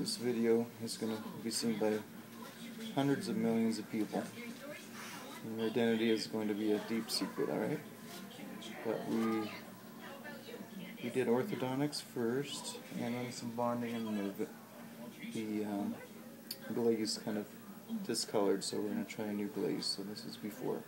This video is going to be seen by hundreds of millions of people. And your identity is going to be a deep secret, alright? But we we did orthodontics first, and then some bonding and the, the um, glaze kind of discolored, so we're going to try a new glaze. So this is before.